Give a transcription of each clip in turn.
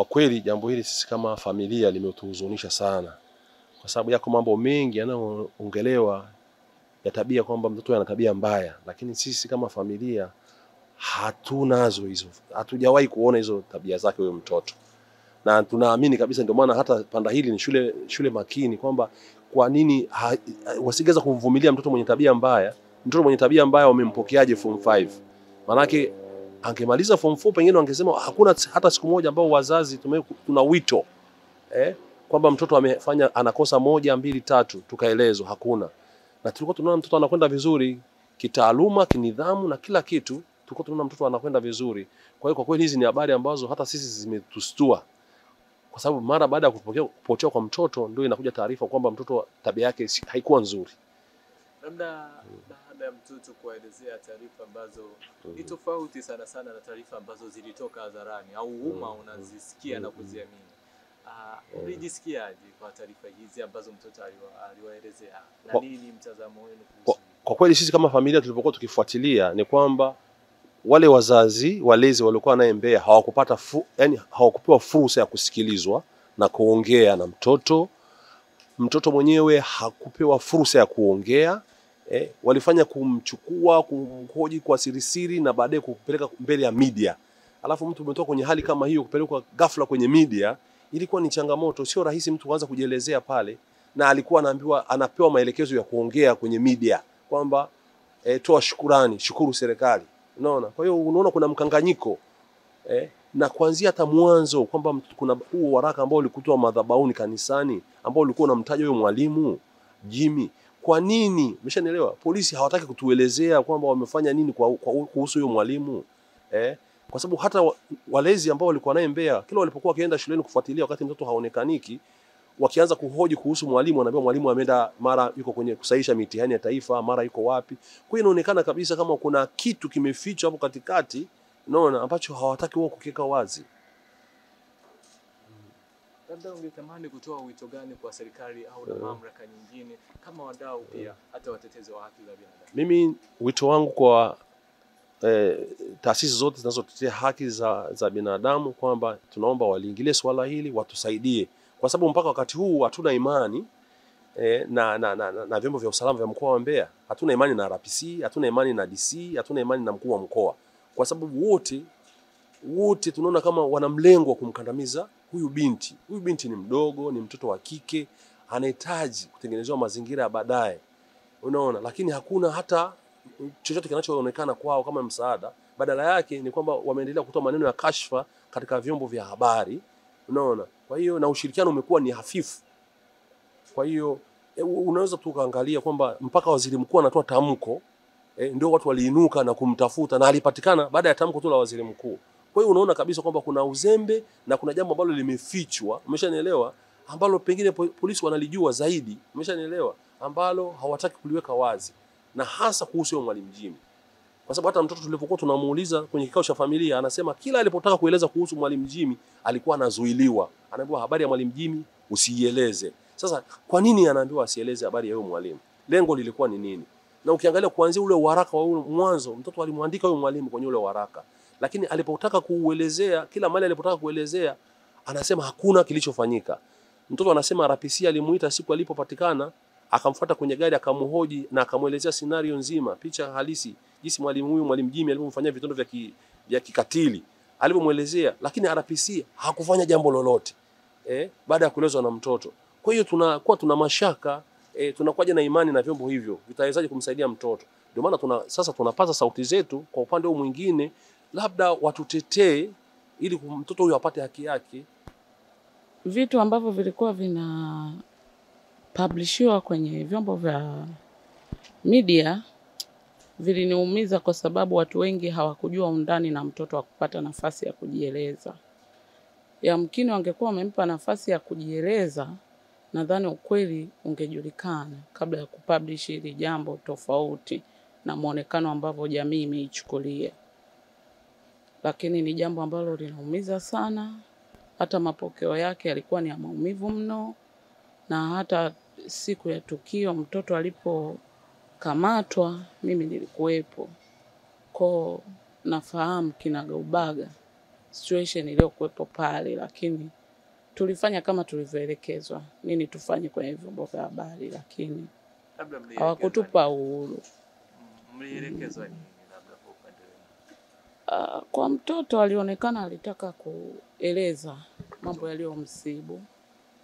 Kwa kweli jambo hili sisi kama familia limetuhuzunisha sana, kwa sababu yako mambo mengi yanayoongelewa ya tabia kwamba mtoto ana tabia mbaya, lakini sisi kama familia hatunazo hizo, hatujawahi kuona hizo tabia zake huyo mtoto, na tunaamini kabisa, ndio maana hata panda hili ni shule shule makini, kwamba kwa nini wasigeza kumvumilia mtoto mwenye tabia mbaya. Mtoto mwenye tabia mbaya wamempokeaje form 5? Maanake angemaliza form 4 pengine wangesema hakuna hata siku moja ambao wazazi tuna wito eh, kwamba mtoto amefanya anakosa moja mbili tatu, tukaelezwa hakuna, na tulikuwa tunaona mtoto anakwenda vizuri kitaaluma, kinidhamu na kila kitu, tulikuwa tunaona mtoto anakwenda vizuri. Kwa hiyo kwa kweli hizi ni habari ambazo hata sisi zimetustua, kwa sababu mara baada ya kupokea kupotea kwa mtoto ndio inakuja taarifa kwamba mtoto tabia yake haikuwa nzuri. Labda baada ya mtoto kuwaelezea taarifa ambazo ni tofauti sana sana na taarifa ambazo zilitoka hadharani au umma unazisikia na kuziamini. Uh, ulijisikiaje kwa taarifa hizi ambazo mtoto aliwaelezea? Na nini mtazamo wenu kuhusu kwa kweli sisi kama familia tulipokuwa tukifuatilia ni kwamba wale wazazi walezi waliokuwa naye Mbeya hawakupata fu, yani hawakupewa fursa ya kusikilizwa na kuongea na mtoto. Mtoto mwenyewe hakupewa fursa ya kuongea eh, walifanya kumchukua kumhoji kwa sirisiri na baadaye kupeleka mbele ya media. Alafu mtu umetoka kwenye hali kama hiyo kupelekwa ghafla kwenye media, ilikuwa ni changamoto. Sio rahisi mtu kuanza kujielezea pale, na alikuwa anaambiwa anapewa maelekezo ya kuongea kwenye media kwamba eh, toa shukurani, shukuru serikali. Unaona, kwa hiyo unaona kuna mkanganyiko eh, na kuanzia hata mwanzo kwamba kuna huo waraka ambao ulikutwa madhabahuni kanisani ambao ulikuwa unamtaja huyo mwalimu Jimmy. Kwa nini? Umeshanielewa? Polisi hawataki kutuelezea kwamba wamefanya nini kwa, kwa kuhusu huyo mwalimu eh? Kwa sababu hata walezi ambao walikuwa naye Mbeya, kila walipokuwa wakienda shuleni kufuatilia wakati mtoto haonekaniki, wakianza kuhoji kuhusu mwalimu, anaambia mwalimu ameenda mara yuko kwenye kusaisha mitihani ya taifa, mara yuko wapi. Kwa hiyo inaonekana kabisa kama kuna kitu kimefichwa hapo katikati, unaona, ambacho hawataki wao kukiweka wazi. Labda ungetamani kutoa wito gani kwa serikali au na Eh. mamlaka nyingine kama wadau pia hata watetezi wa haki za binadamu? Mimi wito wangu kwa eh, taasisi zote zinazotetea haki za, za binadamu kwamba tunaomba waliingilie swala hili watusaidie, kwa sababu mpaka wakati huu hatuna imani eh, na, na, na, na, na vyombo vya usalama vya mkoa wa Mbeya. Hatuna imani na RPC, hatuna imani na DC, hatuna imani na mkuu wa mkoa, kwa sababu wote wote tunaona kama wana mlengo wa kumkandamiza huyu binti. Huyu binti ni mdogo, ni mtoto wa kike, anahitaji kutengenezewa mazingira ya baadaye, unaona, lakini hakuna hata chochote kinachoonekana kwao kama msaada. Badala yake ni kwamba wameendelea kutoa maneno ya kashfa katika vyombo vya habari, unaona. Kwa hiyo na ushirikiano umekuwa ni hafifu. Kwa hiyo e, unaweza tu ukaangalia kwamba mpaka waziri mkuu anatoa tamko e, ndio watu waliinuka na kumtafuta na alipatikana baada ya tamko tu la waziri mkuu. Kwa hiyo unaona kabisa kwamba kuna uzembe na kuna jambo ambalo limefichwa, umeshanielewa, ambalo pengine polisi wanalijua zaidi, umeshanielewa, ambalo hawataki kuliweka wazi, na hasa kuhusu huyo mwalimu Jimmy, kwa sababu hata mtoto tulipokuwa tunamuuliza kwenye kikao cha familia, anasema kila alipotaka kueleza kuhusu mwalimu Jimmy alikuwa anazuiliwa, anaambiwa habari ya mwalimu Jimmy usiieleze. Sasa kwa nini anaambiwa asieleze habari ya huyo mwalimu? Lengo lilikuwa ni nini? Na ukiangalia kuanzia ule waraka wa ule mwanzo, mtoto alimwandika huyo mwalimu kwenye ule waraka, lakini alipotaka kuuelezea, kila mali alipotaka kuelezea, anasema hakuna kilichofanyika. Mtoto anasema RPC alimuita siku alipopatikana, akamfuata kwenye gari, akamhoji na akamwelezea scenario nzima, picha halisi, jinsi mwalimu huyu mwalimu Jimmy alivyomfanyia vitendo vya ki, vya kikatili alivyomwelezea, lakini RPC hakufanya jambo lolote eh, baada ya kuelezwa na mtoto. Kwa hiyo tunakuwa tuna mashaka eh, tunakuwaje na imani na vyombo hivyo vitawezaje kumsaidia mtoto? Ndio maana tuna sasa tunapaza sauti zetu kwa upande huu mwingine, labda watutetee ili mtoto huyo apate haki yake. vitu ambavyo vilikuwa vina publishiwa kwenye vyombo vya media viliniumiza kwa sababu watu wengi hawakujua undani na mtoto wa kupata nafasi ya kujieleza. Yamkini wangekuwa wamempa nafasi ya kujieleza, nadhani ukweli ungejulikana kabla ya kupublish hili jambo tofauti na mwonekano ambavyo jamii imeichukulia. Lakini ni jambo ambalo linaumiza sana, hata mapokeo yake yalikuwa ni ya maumivu mno, na hata siku ya tukio mtoto alipokamatwa, mimi nilikuwepo, ko nafahamu kinagaubaga situation iliyokuwepo pale, lakini tulifanya kama tulivyoelekezwa. Nini tufanye kwenye vyombo vya habari, lakini mlielekezwa hawakutupa uhuru. nini? Mm, Mlielekezwa nini labda kwa upande wenu? Uh, kwa mtoto alionekana alitaka kueleza mambo yaliyomsibu,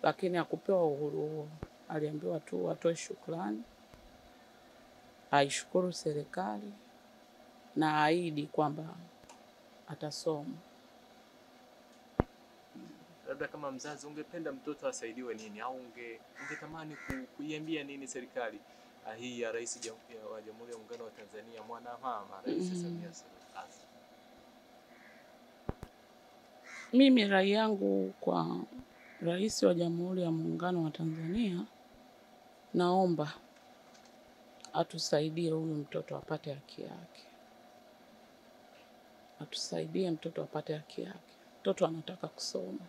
lakini hakupewa uhuru huo. Aliambiwa tu atoe shukrani, aishukuru serikali na aahidi kwamba atasoma. Labda kama mzazi ungependa mtoto asaidiwe nini au unge ungetamani kuiambia nini serikali ah, hii ya Rais wa Jamhuri ya Muungano wa Tanzania mwanamama Rais. Samia Suluhu Hassan? Mimi rai yangu kwa Rais wa Jamhuri ya Muungano wa Tanzania, naomba atusaidie huyu mtoto apate haki yake, atusaidie mtoto apate haki yake. Mtoto anataka kusoma,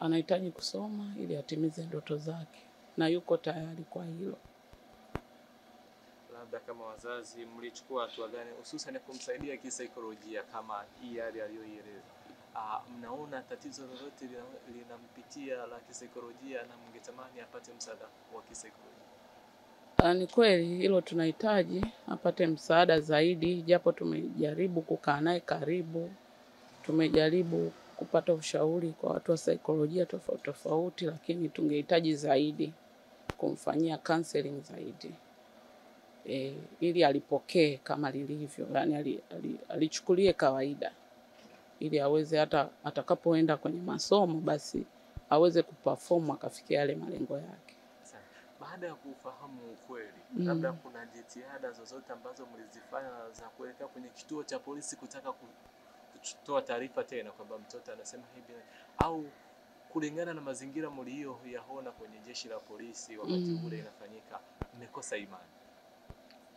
anahitaji kusoma ili atimize ndoto zake, na yuko tayari kwa hilo. Labda kama wazazi mlichukua hatua gani hususan kumsaidia kisaikolojia kama hii hali aliyoieleza? Ah, mnaona tatizo lolote lina- linampitia la kisaikolojia na mngetamani apate msaada wa kisaikolojia? Ah, Ni kweli hilo tunahitaji apate msaada zaidi, japo tumejaribu kukaa naye karibu, tumejaribu kupata ushauri kwa watu wa saikolojia tofauti tofauti, lakini tungehitaji zaidi kumfanyia counseling zaidi e, ili alipokee kama lilivyo, yani ali, ali, alichukulie kawaida, ili aweze hata atakapoenda kwenye masomo basi aweze kuperform akafikia yale malengo yake. Baada ya kufahamu ukweli, Mm. labda kuna jitihada zozote ambazo mlizifanya za kuelekea kwenye kituo cha polisi kutaka ku- kutoa taarifa tena kwamba mtoto anasema hivi, au kulingana na mazingira mliyoyaona kwenye jeshi la polisi wakati Mm. ule inafanyika, mmekosa imani?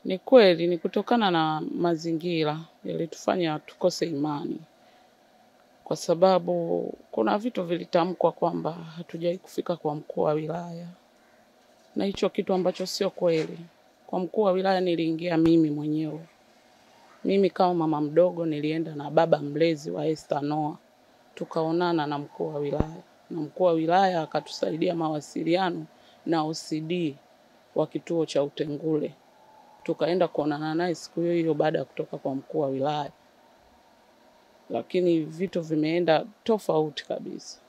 Ni kweli, ni kutokana na mazingira yalitufanya tukose imani, kwa sababu kuna vitu vilitamkwa kwamba hatujai kufika kwa mkuu wa wilaya, na hicho kitu ambacho sio kweli. Kwa mkuu wa wilaya niliingia mimi mwenyewe, mimi kama mama mdogo nilienda na baba mlezi wa Esther Noah, tukaonana na mkuu wa wilaya, na mkuu wa wilaya akatusaidia mawasiliano na OCD wa kituo cha Utengule tukaenda kuonana naye siku hiyo hiyo baada ya kutoka kwa mkuu wa wilaya, lakini vitu vimeenda tofauti kabisa,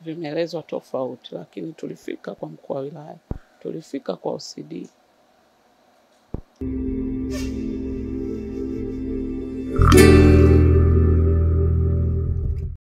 vimeelezwa tofauti, lakini tulifika kwa mkuu wa wilaya, tulifika kwa OCD.